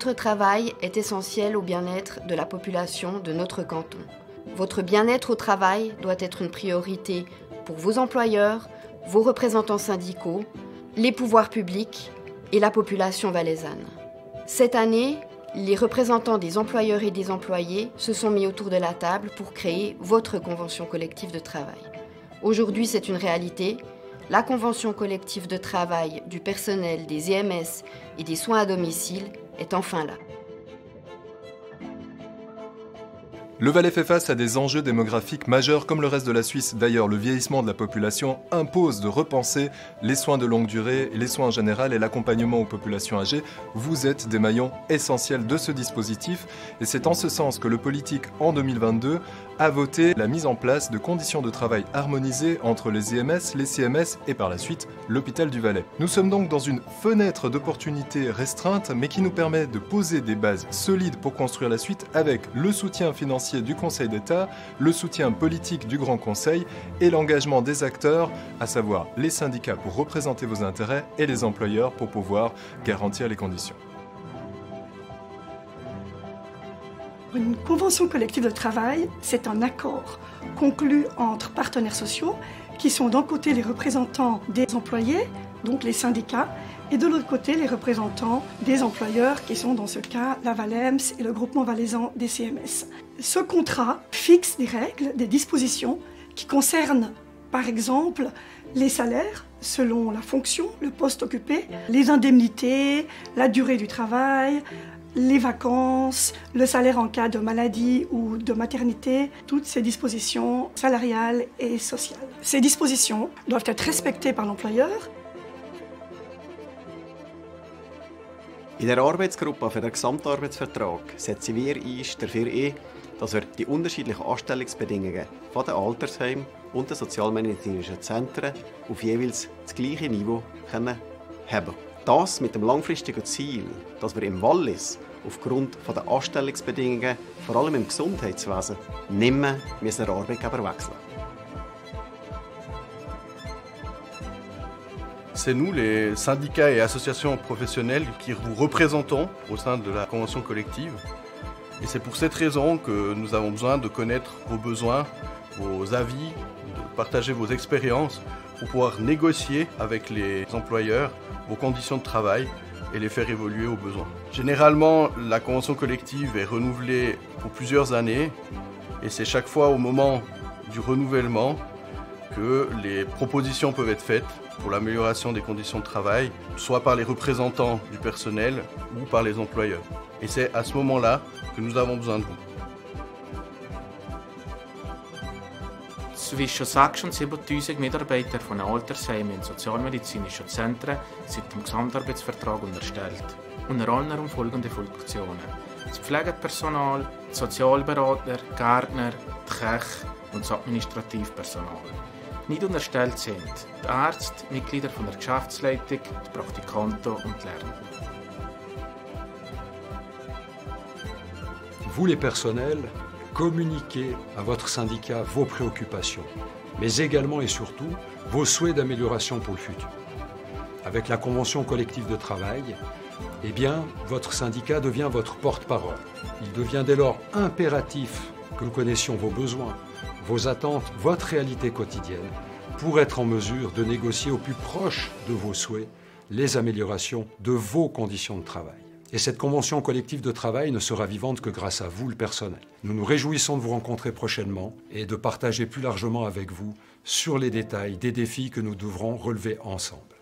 Votre travail est essentiel au bien-être de la population de notre canton. Votre bien-être au travail doit être une priorité pour vos employeurs, vos représentants syndicaux, les pouvoirs publics et la population valaisanne. Cette année, les représentants des employeurs et des employés se sont mis autour de la table pour créer votre convention collective de travail. Aujourd'hui, c'est une réalité. La convention collective de travail du personnel des EMS et des soins à domicile est enfin là. Le Valais fait face à des enjeux démographiques majeurs comme le reste de la Suisse. D'ailleurs, le vieillissement de la population impose de repenser les soins de longue durée, les soins en général et l'accompagnement aux populations âgées. Vous êtes des maillons essentiels de ce dispositif et c'est en ce sens que le politique en 2022 a voté la mise en place de conditions de travail harmonisées entre les EMS, les CMS et par la suite l'hôpital du Valais. Nous sommes donc dans une fenêtre d'opportunité restreinte mais qui nous permet de poser des bases solides pour construire la suite avec le soutien financier du Conseil d'État, le soutien politique du Grand Conseil et l'engagement des acteurs, à savoir les syndicats pour représenter vos intérêts et les employeurs pour pouvoir garantir les conditions. Une convention collective de travail, c'est un accord conclu entre partenaires sociaux qui sont d'un côté les représentants des employés, donc les syndicats, et de l'autre côté les représentants des employeurs qui sont dans ce cas la Valems et le groupement valaisan des CMS. Ce contrat fixe des règles, des dispositions qui concernent par exemple les salaires selon la fonction, le poste occupé, les indemnités, la durée du travail, les vacances, le salaire en cas de maladie ou de maternité, toutes ces dispositions salariales et sociales. Ces dispositions doivent être respectées par l'employeur In der Arbeitsgruppe für den Gesamtarbeitsvertrag setzen wir uns dafür ein, dass wir die unterschiedlichen Anstellungsbedingungen von den Altersheimen und den sozialmedizinischen Zentren auf jeweils das gleiche Niveau können haben Das mit dem langfristigen Ziel, dass wir im Wallis aufgrund der Anstellungsbedingungen, vor allem im Gesundheitswesen, nicht mehr Arbeitgeber wechseln C'est nous, les syndicats et associations professionnelles, qui vous représentons au sein de la convention collective. Et c'est pour cette raison que nous avons besoin de connaître vos besoins, vos avis, de partager vos expériences pour pouvoir négocier avec les employeurs vos conditions de travail et les faire évoluer aux besoins. Généralement, la convention collective est renouvelée pour plusieurs années et c'est chaque fois au moment du renouvellement que les propositions peuvent être faites pour l'amélioration des conditions de travail, soit par les représentants du personnel ou par les employeurs. Et c'est à ce moment-là que nous avons besoin de vous. Schon gesagt, schon 7000 Mitarbeiter von Altersheimen und sozialmedizinischen Zentren sind dem Gesamtarbeitsvertrag unterstellt. Unter anderem folgende Funktionen. Das Pflegepersonal, die Sozialberater, Gärtner, die Köche und das Administrativpersonal. Nicht unterstellt sind die Ärzte, Mitglieder von der Geschäftsleitung, die Praktikanten und die Lernenden. Vous les personnels, communiquez à votre syndicat vos préoccupations, mais également et surtout vos souhaits d'amélioration pour le futur. Avec la convention collective de travail, eh votre syndicat devient votre porte-parole. Il devient dès lors impératif que nous connaissions vos besoins, vos attentes, votre réalité quotidienne, pour être en mesure de négocier au plus proche de vos souhaits les améliorations de vos conditions de travail. Et cette convention collective de travail ne sera vivante que grâce à vous, le personnel. Nous nous réjouissons de vous rencontrer prochainement et de partager plus largement avec vous sur les détails des défis que nous devrons relever ensemble.